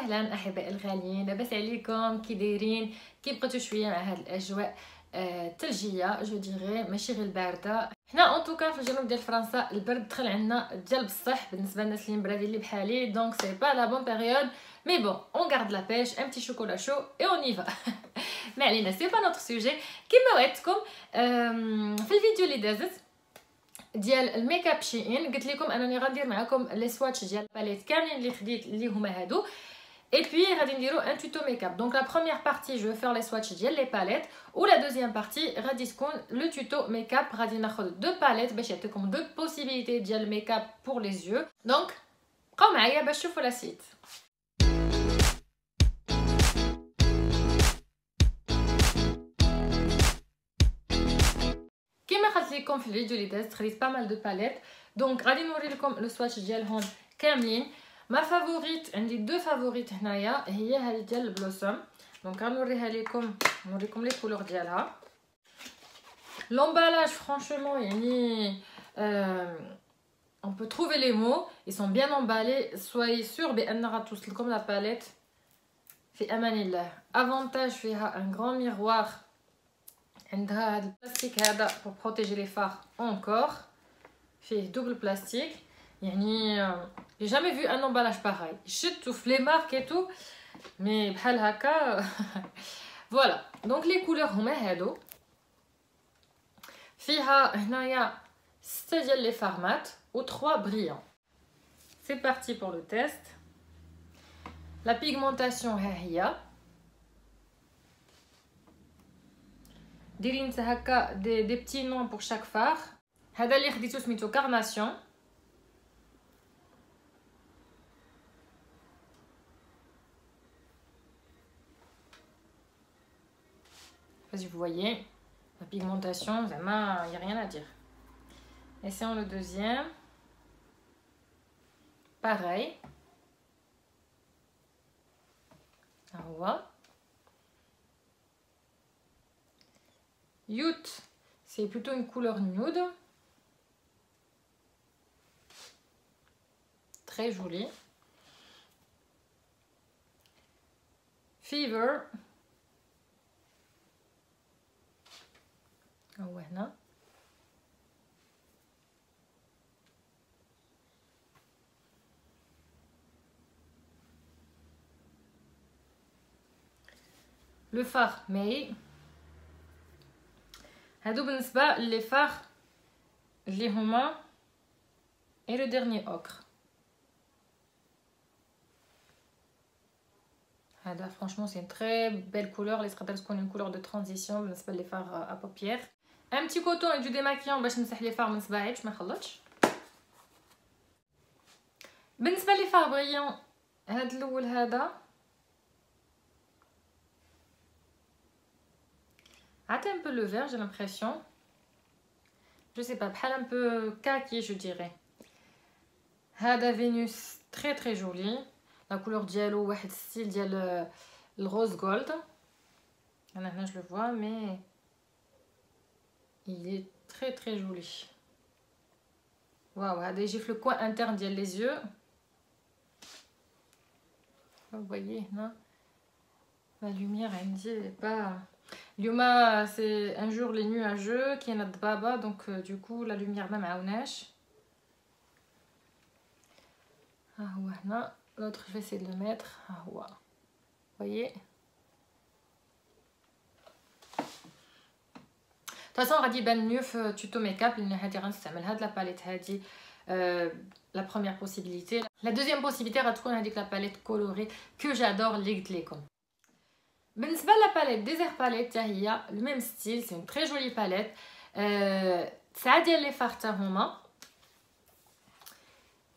وسهلا احبائي الغاليين لاباس عليكم كي دايرين كي بقيتو شوية مع هاد الأجواء الثلجيه جو ديغي ماشي غير باردة. حنا اون توكا في الجنوب ديال فرنسا البرد دخل عندنا ديال بصح بالنسبة للناس اللي مبردين اللي بحالي دونك سي با لا بون بيريود مي بون اون غارد لا بيش ان بتي شوكولا شو اي اون يفا ما علينا سي با نوتر سوجي كيما وعدتكم في الفيديو اللي دازت ديال الميك اب شيئين قلت لكم أنني غندير معكم لي سواتش ديال الباليت كاملين اللي خديت اللي هما هادو. Et puis, غادي نديرو un tuto make-up. Donc la première partie, je vais faire les swatchs ديال les palettes ou la deuxième partie غادي تكون le tuto make-up. غادي ناخذ deux palettes باش يعطيكم deux possibilités ديال make-up pour les yeux. Donc بقاو معايا باش تشوفوا la suite. كما قلت لكم في الفيديو اللي داز خديت pas mal de palettes. Donc غادي نوري لكم le swatch ديالهم كاملين. ما فافوريت عندي دو فافوريت هنايا هي هذه ديال البلوسوم دونك غنوريها لكم نوريكم لي كولور ديالها l'emballage franchement يعني euh, on peut trouver les mots ils sont bien emballés soyez sûr بان غتوصلكم لا باليت في امان الله avantage فيها un grand miroir عندها هذا البلاستيك هذا pour protéger les phares encore فيه دوبل بلاستيك يعني j'ai jamais vu un emballage pareil شفتو في لي مارك et tout mais بحال هكا فوالا دونك لي كولور هما هادو فيها هنايا ستة ديال لي فارمات و 3 بريون سي بارتي بور لو تيست لا بيغمونطاسيون ها هي ديري نتا هكا دي دي بتي نون بور شاك فار هذا اللي خديتو سميتو كارناسيون vous voyez, la pigmentation, vraiment, il n'y a rien à dire. Essayons le deuxième. Pareil. voit. Youth, c'est plutôt une couleur nude. Très jolie. Fever, هو هنا لو فار مي هادو بالنسبه لي فار اللي هما اي لو ديرني اوكر هذا فرانشمون سي تري بيل كولور اللي تقدر تكون اون كولور دو ترانزيسيون بالنسبه لي فار ا بوبيير ان بتي كوتون اي دو ديماكيون باش نمسح لي فار من صباعي باش ما يخلطش بالنسبه لي فار بريون هاد الاول هذا عطي ان بو لو فير جي لامبرسيون جو سي با بحال ان بو كاكي جو ديري هذا فينوس تري تري جولي لا كولور ديالو واحد ستيل ديال الغوز جولد انا هنا جو لو فوا مي Il est très très joli. Waouh, j'ai fait le coin interne de les yeux. Vous voyez, non? La lumière, elle dit pas... Lyoma, c'est un jour les nuageux qui est notre baba, donc euh, du coup la lumière même à neige. Ah ouais, non. L'autre, je vais essayer de le mettre. Ah ouais. Vous voyez? façon غادي يبان mieux في tuto make-up لان هادي غنستعمل هاد لا باليت هادي لا بروميير بوسيبيليتي لا دوزيام بوسيبيليتي غتكون هذيك لا باليت كولوري كو جادور اللي قلت لكم بالنسبه لا باليت ديزير باليت حتى هي لو ميم ستيل سي اون تري جولي باليت تسعه ديال لي فار هما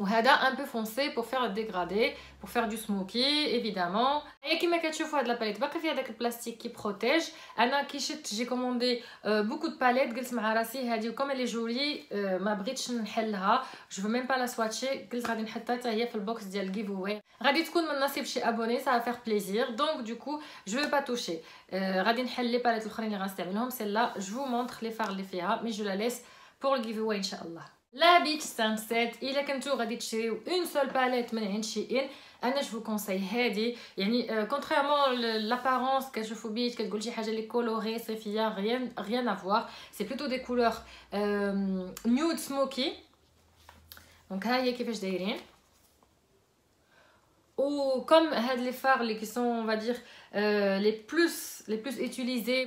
وهذا un peu foncé pour faire le dégradé pour faire du smoky évidemment et كما كتشوفوا هاد لاباليت باقي فيها داك البلاستيك كي بروتيج انا كي شفت جي كوموندي بوكو دو باليت قلت مع راسي هادي وكم لي جولي ما بغيتش نحلها جو فو ميم با لا سواتشي قلت غادي نحطها حتى هي في البوكس ديال الجيف اواي غادي تكون من نصيب شي ابوني سا فير بليزير دونك دوكو جو في با توشي غادي نحل لي باليت الاخرين اللي غنستعملهم سي لا جو مونطخ لي فار اللي فيها مي جو لا ليس بور الجيف اواي ان شاء الله لا بيتش سانسيت الا كنتو غادي تشريو اون سول باليت من عند شي ان انا جو كونساي هادي يعني كونتريرمون لابارونس كتشوفو بيت كتقول شي حاجه لي كولوري صيفيه غيان غيان افوار سي بلوتو دي كولور نيود سموكي دونك ها هي كيفاش دايرين ou comme les phares qui sont on va dire euh, les plus les plus utilisés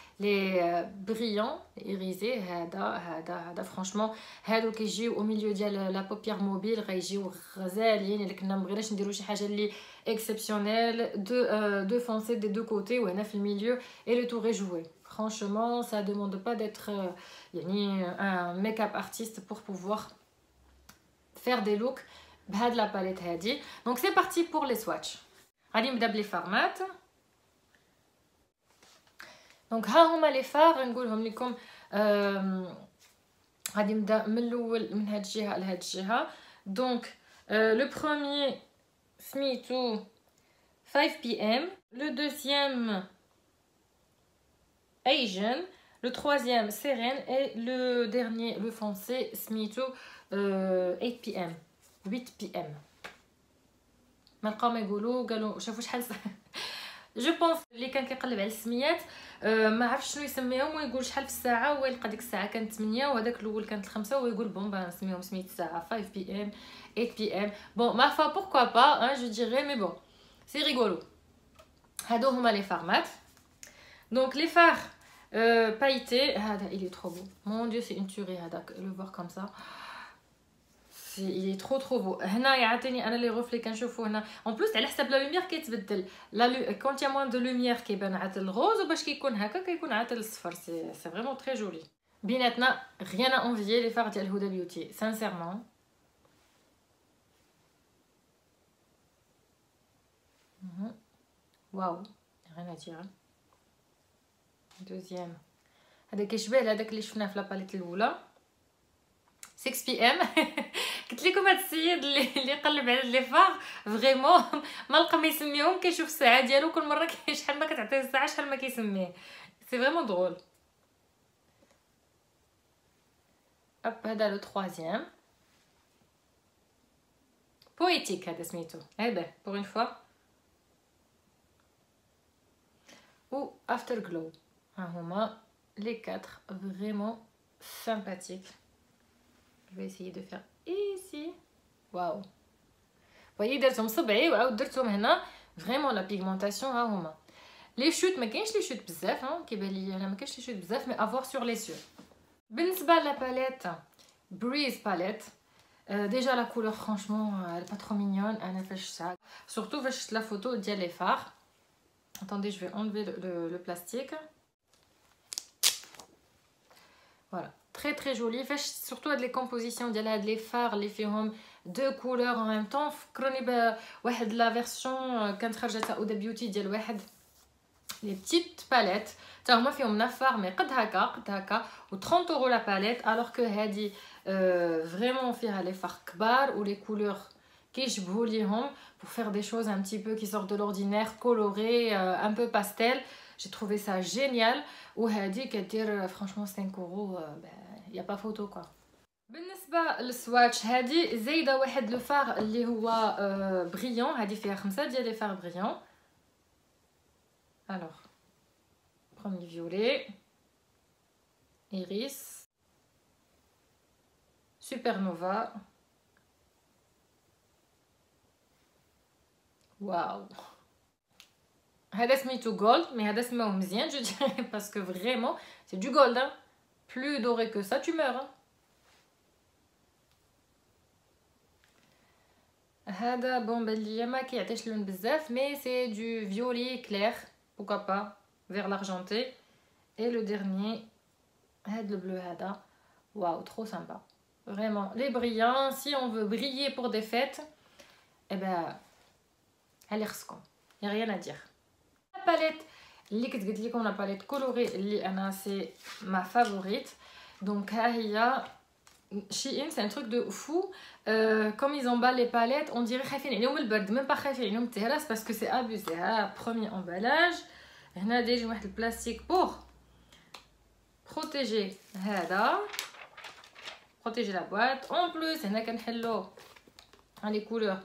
لي لي بريون ايريزي هذا هذا هذا فرانشمون هادو كيجيو او ميليو ديال لا بوبيير موبيل غيجيو غزالين الا كنا مبغيناش نديرو شي حاجه اللي اكسبسيونيل دو دو فونسي دي دو كوتي وهنا في الميليو اي لو تور جوي franchement ça demande pas d'être يعني un make-up artiste pour pouvoir faire des looks بهاد لا باليت هادي دونك سي بارتي بور لي سواتش غادي نبدا بلي فارمات دونك ها هما لي فار نقولهم لكم غادي نبدا من الاول من هاد الجهه لهاد الجهه دونك لو بروميير سميتو 5 بي ام لو دوزيام Asian, le troisième Seren et le dernier le foncé Smito euh, 8 pm 8 pm ما لقاو ما يقولوا قالوا شافوا شحال جو بونس اللي كان كيقلب على السميات أه ما عرفش شنو يسميهم ويقول شحال في الساعه هو يلقى ديك الساعه كانت 8 وهذاك الاول كانت الخمسة ويقول بون با نسميهم سميت الساعه 5 بي ام 8 بي ام بون ما فا بوركوا با hein, جو ديري مي بون سي ريغولو هادو هما لي فارمات دونك لي فار euh, pailleté هذا il est trop beau mon dieu c'est une tuerie هذاك le voir comme ça il est trop trop beau هنا يعطيني انا لي روفلي كنشوفو هنا en plus على حسب لا لوميير كيتبدل لا كونت يا موان دو لوميير كيبان عاد الغوز وباش كيكون هكا كيكون عاد الصفر سي سي فريمون تري جولي بيناتنا rien à envier les fards ديال هدى بيوتي sincèrement واو rien à dire دوزيام هذا كيشبه لهداك اللي شفناه في لاباليت الاولى 6 بي ام قلت لكم هذا السيد اللي اللي قلب على لي فار فريمون ما لقى ما يسميهم كيشوف الساعه ديالو كل مره شحال ما كتعطيه الساعه شحال ما كيسميه سي فريمون درول اب هذا لو تروازيام بويتيك هذا سميتو هذا بور اون فوا ou Afterglow. Aroma, les quatre, vraiment sympathiques. Je vais essayer de faire ici. Waouh. voyez درتهم صبعي وعاود درتهم هنا فريمون لا بيغمونطاسيون ها هما لي شوت ما كاينش لي شوت بزاف ها كيبان لي انا ما كاينش لي شوت بزاف مي افوار سور لي سيو بالنسبه لا باليت بريز باليت ديجا لا كولور فرانشمون با ترو مينيون انا فاش ساعه سورتو فاش شفت لا فوتو ديال لي فار Attendez, je vais enlever le, le, le plastique. Voilà, très très joli. Fait surtout avec les compositions ديالها les phares اللي فيهم deux couleurs en même temps. فكروني بواحد la version كانت خرجت اودا بيوتي ديال واحد les petites palettes تا هما فيهم نفار مي قد هكا قد هكا و 30 اورو لا باليت الوغ كو هادي فريمون فيها لي فار كبار و لي كولور كيشبهوا ليهم pour faire des choses un petit peu qui sortent de l'ordinaire, colorées, euh, un peu pastel. J'ai trouvé ça génial. Ou dit que dire franchement 5 euros, il n'y a pas photo quoi. بالنسبه للسواتش هادي زايده واحد لو فار اللي هو بريون هادي فيها خمسة ديال لي فار بريون الوغ بروميي فيولي iris supernova واو هذا سميتو جولد مي هذا سماوه مزيان جو ديري باسكو فريمون سي دو جولد بلو دوري كو سا تو مور هذا بون بان ليا ما كيعطيش لون بزاف مي سي دو فيولي كلير بوكا با فيغ لارجونتي اي لو ديرنيي هاد لو بلو هذا واو ترو سامبا فريمون لي بريان سي اون فو بريي بور دي فيت اي ben هالي خصكم يا غيان ا دير باليت اللي كنت قلت لكم لا باليت كولوري اللي انا سي ما فافوريت دونك ها هي Shein, c'est un truc de fou. Euh, comme ils emballent les palettes, on dirait khafin. Il y a le bird, même pas khafin, il y a terrasse parce que c'est abusé. Ah, premier emballage. On a déjà le plastique pour protéger هذا protéger la boîte. En plus, on a qu'un hello les couleurs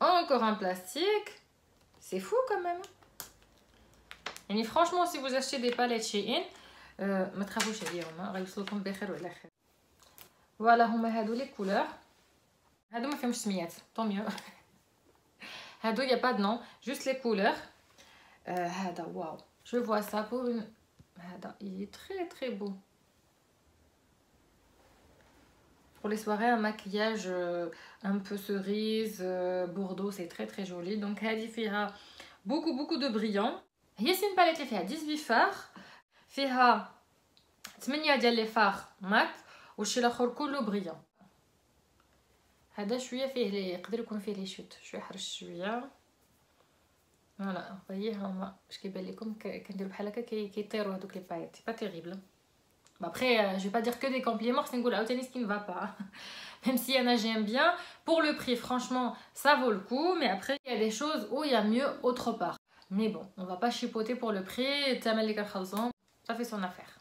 encore un plastique. C'est fou quand même. Et franchement, si vous achetez des palettes Shein, euh, ما تخافوش عليهم غيوصلكم بخير وعلى خير فوالا هما هادو لي كولور هادو ما فيهمش سميات طون ميو هادو يا با دو نون جوست لي كولور هذا واو جو فوا سا بور هذا il est très très beau pour les soirées un maquillage euh, un peu cerise euh, bordeaux c'est très très joli donc هذه فيها beaucoup beaucoup de brillant هي سي باليت اللي فيها 18 فار فيها 8 ديال لي فار مات والشي الاخر كله بريون هذا شويه فيه لي يقدر يكون فيه لي شوت شويه حرش شويه فوالا فهي هما باش كيبان لكم كندير بحال هكا كيطيروا هذوك لي بايت با تيريبل Après, je vais pas dire que des compliments, c'est une ce qui ne va pas. Même si Anna j'aime bien, pour le prix, franchement, ça vaut le coup. Mais après, il y a des choses où il y a mieux autre part. Mais bon, on va pas chipoter pour le prix. Ça fait son affaire.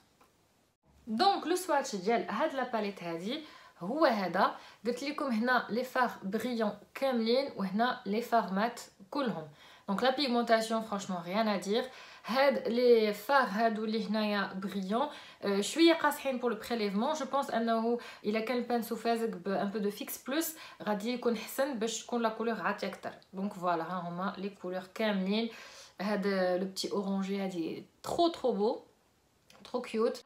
دونك لو سواتش ديال هاد لا باليت هادي هو هذا قلت لكم هنا لي فار بريون كاملين وهنا لي فار مات كلهم دونك لا بيغمونطاسيون فرانشمون ريان ا دير هاد لي فار هادو اللي هنايا بريون شويه قاصحين بور لو بريليفمون جو بونس انه الا كان البانسو فازك بان بو دو فيكس بلس غادي يكون حسن باش تكون لا كولور عاتيه اكثر دونك فوالا ها هما لي كولور كاملين هاد لو بتي اورانجي هادي ترو ترو بو ترو كيوت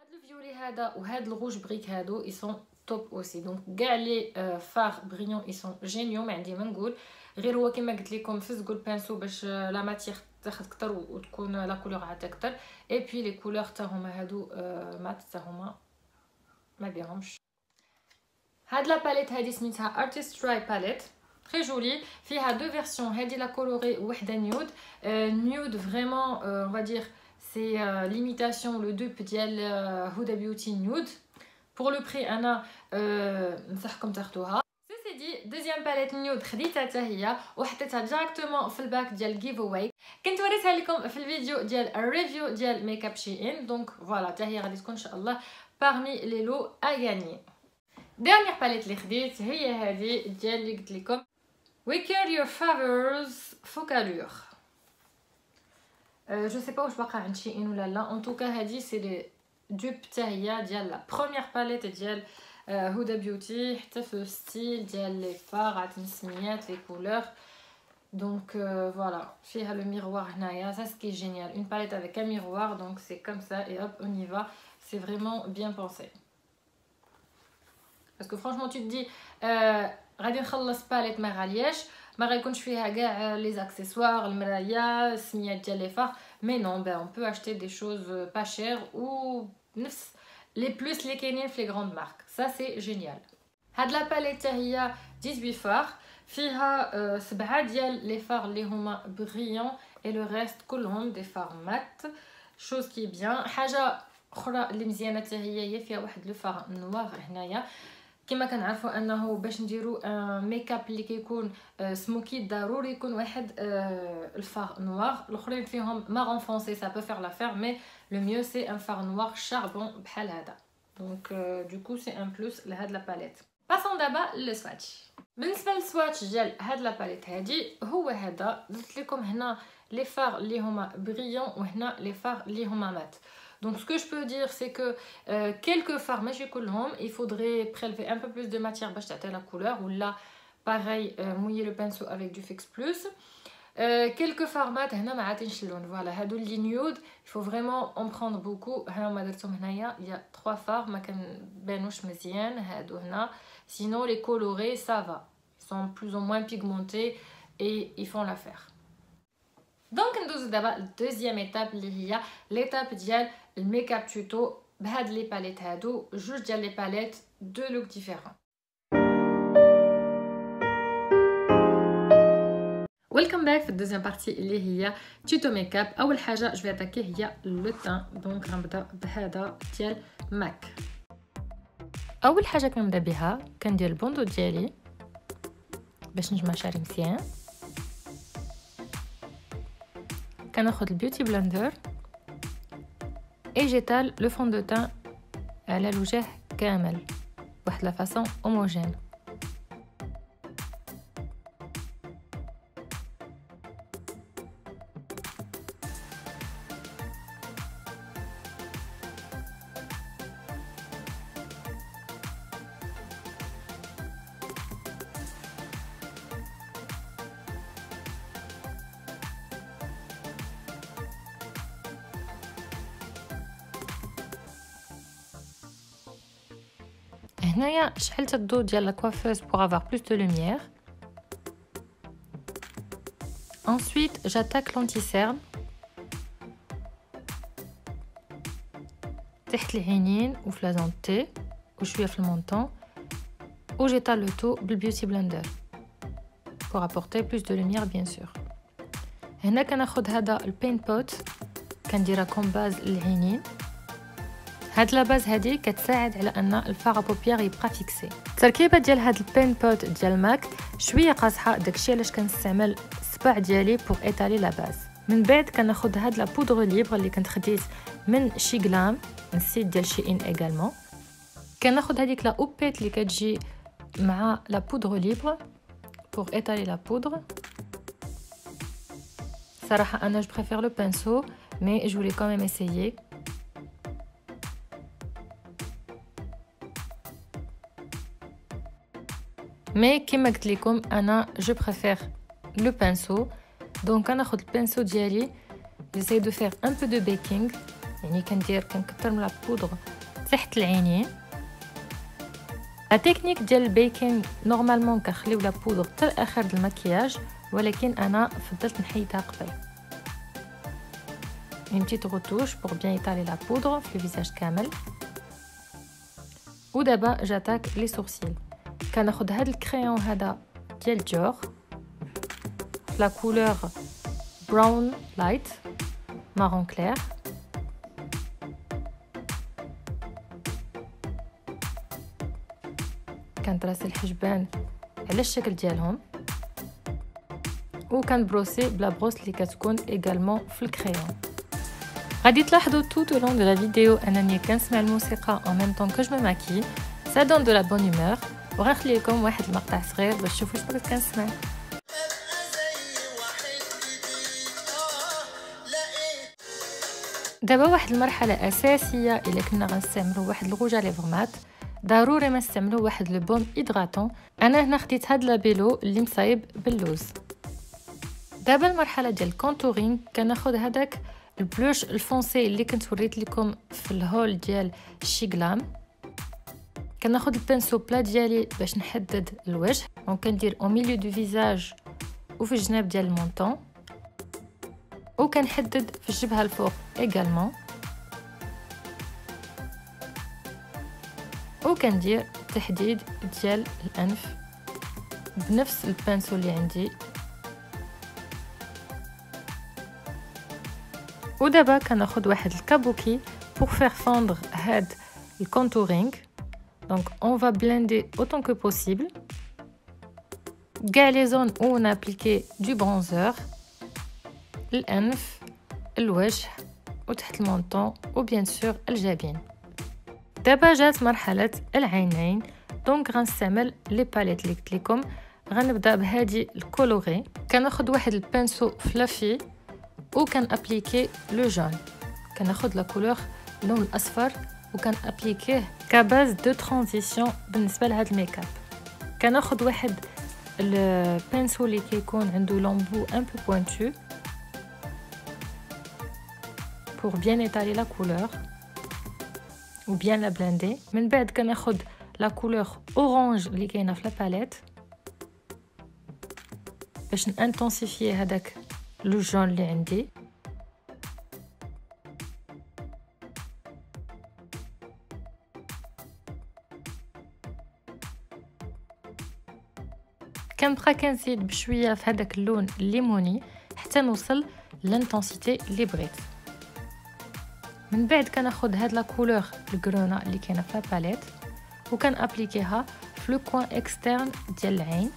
هذا وهاد الروج بريك هادو ils sont top aussi donc كاع لي فار بريون ils sont géniaux ما عندي ما نقول غير هو كما قلت لكم فزقوا البانسو باش لا ماتيغ تاخذ اكثر وتكون لا كولور عاد اكثر اي بي لي كولور حتى هما هادو مات حتى هما ما بيهمش هاد لا باليت هادي سميتها ارتست تراي باليت très jolie فيها دو فيرسيون هادي لا كولوري وحده نيود نيود فريمون on va dire c'est euh, l'imitation le dupe ديال Huda Beauty Nude pour le prix انا نصحكم تاخذوها سي دي دوزيام باليت نيود خديتها حتى هي وحطيتها ديريكتومون في الباك ديال الجيف اواي كنت وريتها لكم في الفيديو ديال الريفيو ديال ميك اب شي ان دونك فوالا حتى هي غادي تكون ان شاء الله parmi لي لو ا غاني ديرنيير باليت اللي خديت هي هذه ديال اللي قلت لكم ويكير يور فافورز فوكالور Euh, je sais pas où je باقا عند شي ان ولا لا en tout cas هادي سي لي دوب حتى هي ديال لا بروميير باليت ديال هدى بيوتي حتى في ستيل ديال لي فار عطني السميات لي كولور donc euh, voilà فيها le miroir هنايا ça ce qui est génial une palette avec un miroir donc c'est comme ça et hop on y va c'est vraiment bien pensé parce que franchement tu te dis euh, غادي نخلص باليت ما غالياش ما غيكونش فيها كاع لي زاكسيسوار المرايا السميات ديال لي فار مي نون بي اون بو اشتي دي شوز با شير و نفس لي بلوس اللي كاينين في لي غروند مارك سا سي جينيال هاد لا باليت هي 18 فار فيها سبعه ديال لي فار اللي هما بريون اي لو ريست كلهم دي فار مات شوز كي بيان حاجه اخرى اللي مزيانه حتى هي هي فيها واحد لو فار نوار هنايا كما كنعرفوا أنه باش نديرو ميك اب اللي كيكون سموكي ضروري يكون واحد الفار نوار. الأخرين فيهم مارون فونسي سا بو فير لافير مي لو ميو سي ان فار نوار شاربون بحال هذا. دونك دوكو سي ان بلوس لهاد لا باليت باسون دابا لو سواتش بالنسبة للسواتش ديال هاد لا باليت هادي هو هذا. درت لكم هنا لي فار اللي هما بريون وهنا لي فار اللي هما مات Donc ce que je peux dire, c'est que euh, quelques pharmacies il faudrait prélever un peu plus de matière pour à la couleur ou là, pareil, euh, mouiller le pinceau avec du Fix Plus. Euh, quelques formats, voilà, il faut vraiment en prendre beaucoup. Il y a trois formes, sinon les colorés, ça va. Ils sont plus ou moins pigmentés et ils font l'affaire. Donc, nous avons la deuxième étape, l'étape d'IAL. الميك اب توتو بهاد لي باليت هادو جوج ديال لي باليت دو لوك ديفيرون ويلكم باك في الدوزيام بارتي اللي هي توتو ميك اب اول حاجه جو اتاكي هي لو تان دونك غنبدا بهذا ديال ماك اول حاجه كنبدا بها كندير البوندو ديالي باش نجمع شعري مزيان كناخذ البيوتي بلندر اي جيتال لو فون دو تان على الوجه كامل واحد لا فاصون هوموجين هنايا شعلت الضوء ديال لا كوافوز pour avoir plus de lumière ensuite j'attaque l'anti-cerne تحت العينين وفي لا تي وشويه في المونطون و جيتال لو تو بالبيوتي بلندر pour apporter plus de lumière bien sûr هنا كناخذ هذا البين بوت كنديرها كوم باز للعينين هاد لاباز هادي كتساعد على أن الفاغ بوبيير يبقى فيكسي. التركيبه ديال هاد البين بوت ديال الماك شوية قاصحة داكشي علاش كنستعمل الصباع ديالي بوغ ايطالي لاباز من بعد كناخد هاد لا بودغ ليبر اللي كنت خديت من شي غلام من السيت ديال شي إن ايغالمون كناخد هذيك لا اوبيت اللي كتجي مع لا بودغ ليبر بوغ ايطالي لا بودغ صراحة أنا جو بريفير لو بانسو مي جو لي كوميم اسيي مي كيما قلت لكم انا جو بريفير لو بانسو دونك انا ناخذ البانسو ديالي جيساي دو فير ان بو دو بيكينغ يعني كندير كنكثر من لا بودغ تحت العينين لا تكنيك ديال البيكينغ نورمالمون كنخليو لا بودغ حتى لاخر المكياج ولكن انا فضلت نحيدها قبل une petite retouche pour bien étaler la poudre في الفيزاج كامل ودابا جاتاك لي سورسيل كناخذ هذا الكريون هذا ديال جور لا كولور براون لايت مارون كلير كنطراسي الحجبان على الشكل ديالهم وكنبروسي بلا بروس اللي كتكون ايغالمون في الكريون غادي تلاحظوا tout au long de la vidéo انني كنسمع الموسيقى en même temps que je me maquille ça donne de la bonne humeur وغنخلي لكم واحد المقطع صغير باش تشوفوا شنو كنسمع دابا واحد المرحلة أساسية إلا كنا غنستعملوا واحد الغوجه ليفرمات ضروري ما نستعملوا واحد لو بوم هيدراتون أنا هنا خديت هاد لابيلو اللي مصايب باللوز. دابا المرحلة ديال الكونتورينغ كناخذ هذاك البلوش الفونسي اللي كنت وريت لكم في الهول ديال شيغلام. كناخذ البنسو بلا ديالي باش نحدد الوجه. وكندير أو ميليو دو فيزاج وفي الجناب ديال المونطون وكنحدد في الجبهة الفوق ايغالمون وكندير تحديد ديال الأنف بنفس البنسو اللي عندي. ودابا كناخذ واحد الكابوكي pour faire fondre هاد الكونتورينغ Donc on va blender autant que possible. les zones où on a appliqué du bronzer, l'anf, الوجه وتحت المونطون وبيان سور الجبين دابا جات مرحله العينين دونك غنستعمل لي باليت اللي قلت لكم غنبدا بهادي الكولوري كناخذ واحد البانسو فلافي وكان ابليكي لو جون كناخذ لا كولور اللون الاصفر وكان ابليكيه كباز دو ترانزيسيون بالنسبه لهذا الميك اب كناخذ واحد البنسو اللي كيكون عنده لومبو ان بو بوينتو pour bien étaler la couleur ou bien la blender من بعد كناخذ لا كولور اورانج اللي كاينه في لا باليت باش نانتونسيفي هذاك لو جون اللي عندي كنبقى كنزيد بشوية في هذاك اللون الليموني حتى نوصل لانتونسيتي اللي بغيت. من بعد كناخذ هاد لا كولور الكرونا اللي كاينة في الباليت وكان ابليكيها في لو كوين اكسترن ديال العين.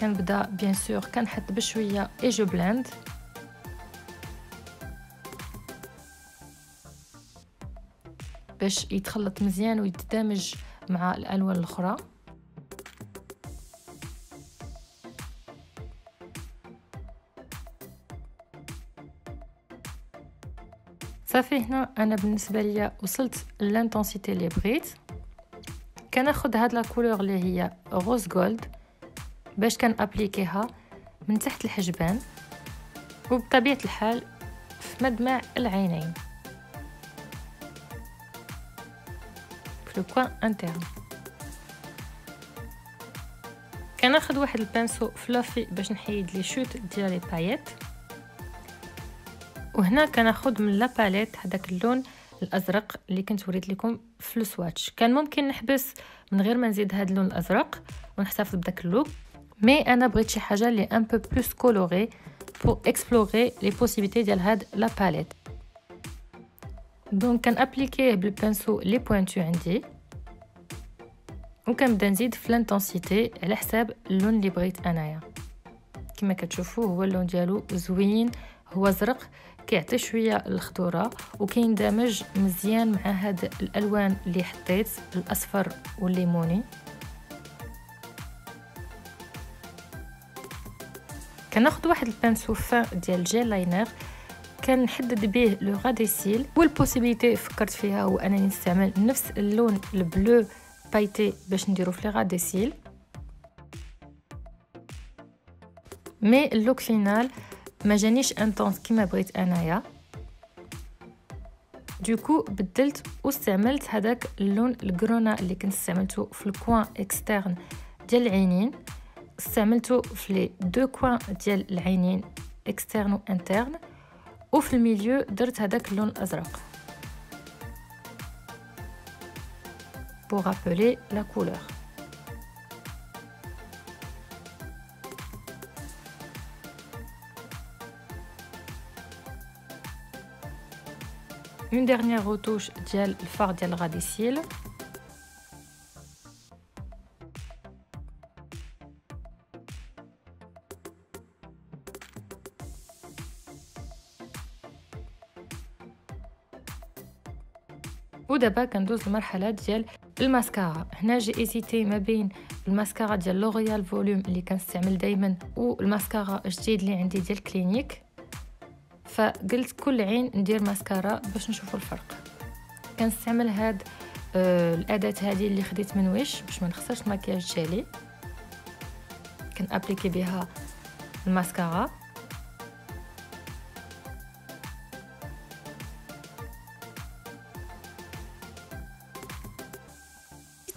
كنبدا بيان سور كنحط بشوية اي جو بلاند باش يتخلط مزيان ويتدمج مع الألوان الأخرى. صافي هنا أنا بالنسبة ليا وصلت للانتنسيتي اللي بغيت. كناخذ هاد لا كولور اللي هي روز جولد باش كان ابليكيها من تحت الحجبان وبطبيعة الحال في مدمع العينين. في لو انترن كناخذ واحد البانسو فلافي باش نحيد لي شوت ديال لي بايات وهنا كناخذ من لا باليت هذاك اللون الأزرق اللي كنت وريت لكم في السواتش. كان ممكن نحبس من غير ما نزيد هذا اللون الأزرق ونحتفظ بداك اللوك مي أنا بغيت شي حاجة اللي ان بو بلوس كولوري بور اكسبلوري لي بوسيبيتي ديال هاد لا باليت. دونك كنابليكيه بالبانسو لي بوينتو عندي. وكنبدا نزيد في لانتونسيتي على حساب اللون اللي بغيت أنايا. كما كتشوفوا هو اللون ديالو زوين هو زرق كيعطي شوية الخضوره وكيندمج مزيان مع هاد الألوان اللي حطيت الأصفر والليموني. كناخذ واحد البانسو فان ديال جيل لاينر كنحدد به لو غاديسيل والبوسيبيليتي فكرت فيها هو انني نستعمل نفس اللون البلو بايتي باش نديرو في لي غاديسيل مي اللوك فينال ما جانيش انتونس كيما بغيت أنايا. دوكو بدلت واستعملت هذاك اللون الكرونا اللي كنت استعملته في الكوان اكسترن ديال العينين. استعملته في لي دو كوان ديال العينين اكسترن و انترن وفي الميليو درت هذاك اللون الأزرق. Pour rappeler la couleur. Une dernière retouche ديال الفار ديال الغاديسيل ودابا كندوز المرحله ديال الماسكارا هنا جي ايزيتي ما بين الماسكارا ديال لوريال فوليوم اللي كنستعمل دائما والماسكارا الجديد اللي عندي ديال كلينيك فقلت كل عين ندير ماسكارا باش نشوفوا الفرق. كنستعمل هاد آه الأداة هذه اللي خديت من ويش باش ما نخسرش المكياج ديالي كنأبليكي بها الماسكارا.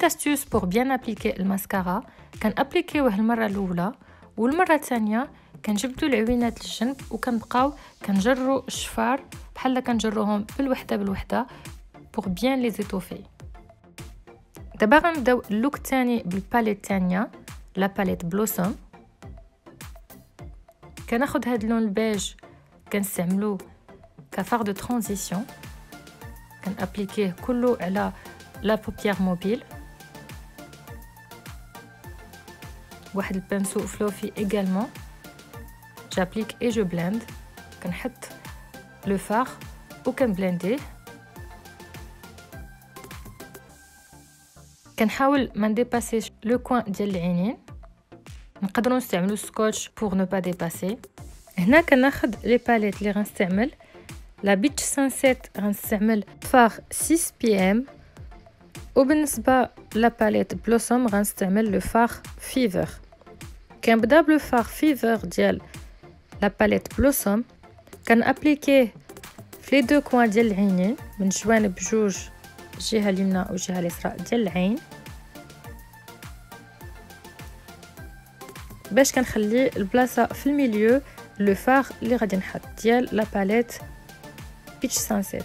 Astuce pour bien appliquer الماسكارا كنابليكيوه المره الاولى والمرة الثانية كنجبدو العوينات للجنب وكنبقاو كنجرو الشفار بحال كنجروهم بالوحده بالوحده بوغ بيان لي زيتوفي دابا غنبداو اللوك الثاني بالباليت الثانية لا باليت بلوسوم كناخذ هاد اللون البيج كنستعملو كفار دو ترانزيسيون كنابليكيه كله على لا بوبيير موبيل واحد البانسو فلوفي également j'applique et je blende كنحط لو فار وكنبلنديه كنحاول ما نديباسيش لو كوين ديال العينين نقدروا نستعملوا سكوتش بور نو با ديباسي هنا كناخذ لي باليت اللي غنستعمل لا بيتش سانسيت غنستعمل فار 6 بي ام وبالنسبه لا باليت بلوسوم غنستعمل لو فار فيفر كنبدا بلو فار فيفر ديال لا باليت بلوسوم كنابليكيه في لي دو كوان ديال العينين من جوانب بجوج الجهه اليمنى والجهه اليسرى ديال العين باش كنخلي البلاصه في الميليو لو فار اللي غادي نحط ديال لا باليت بيتش سانسيت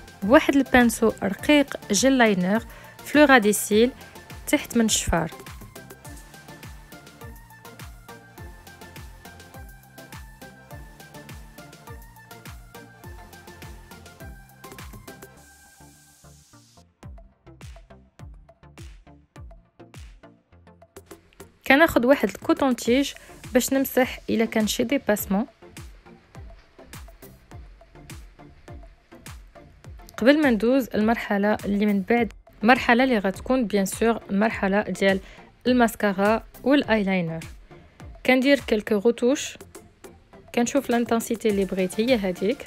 بواحد البانسو رقيق جيل لاينر فلورا دي سيل تحت من الشفار. كناخد واحد الكوطونتيج باش نمسح إلا كان شي ديباسمون. قبل ما ندوز المرحلة اللي من بعد مرحلة اللي غتكون بيان سور المرحله ديال الماسكارا والايلاينر كندير كلكو روتوش كنشوف لانتنسيتي اللي بغيت هي هذيك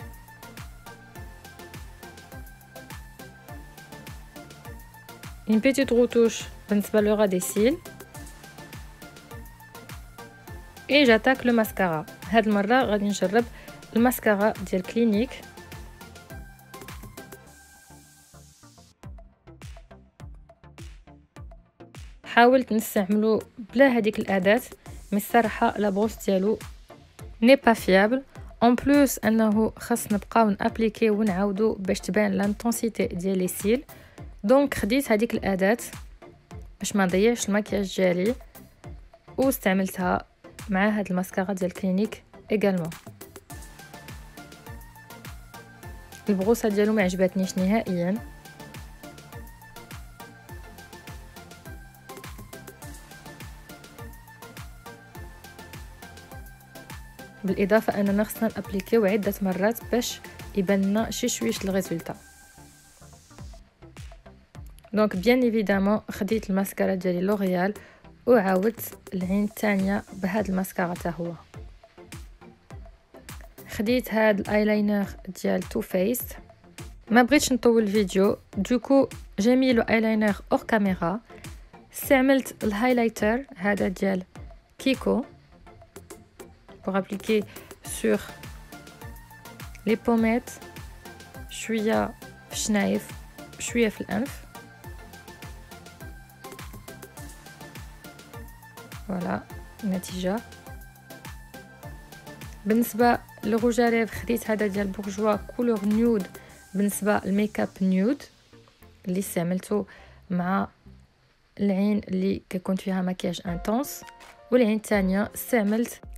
une petite retouche بالنسبة لو دي سيل اي جاتاك لو ماسكارا هاد المرة غادي نجرب الماسكارا ديال كلينيك حاولت نستعملو بلا هذيك الأداة مي الصراحة لا بروس ديالو ني با فيابل اون بلوس أنه خاص نبقاو نأبليكي ونعاودو باش تبان لانتونسيتي ديال لي سيل دونك خديت هذيك الأداة باش ما نضيعش المكياج ديالي واستعملتها مع هاد الماسكارا ديال كلينيك ايغالمون البغوصة ديالو ما عجبتنيش نهائيا. بالإضافة اننا خصنا نابليكيو عده مرات باش يبان لنا شي شويش الريزولتا. دونك بيان ايفيدامون خديت الماسكارا ديالي لوريال وعاودت العين الثانية بهاد الماسكارا حتى هو. خديت هاد الأيلاينر ديال تو فيس ما بغيتش نطول الفيديو. دوكو جميل أيلاينر اور كاميرا استعملت الهايلايتر هذا ديال كيكو pour appliquer sur les pommettes شويه في الشنايف شويه في الانف فوالا النتيجه بالنسبه للروج ليف خديت هذا ديال بورجوا كولور نيود بالنسبه الميك اب نيود اللي استعملته مع العين اللي كيكون فيها مكياج انتونس والعين الثانيه استعملت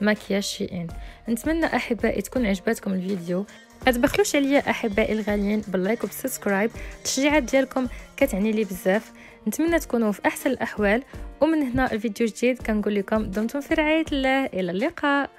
مكياج شي ان نتمنى أحبائي تكون عجبتكم الفيديو. ما تبخلوش عليا أحبائي الغاليين باللايك وبالسبسكرايب. التشجيعات ديالكم كتعني لي بزاف. نتمنى تكونوا في أحسن الأحوال. ومن هنا الفيديو جديد كنقول لكم دمتم في رعاية الله. إلى اللقاء.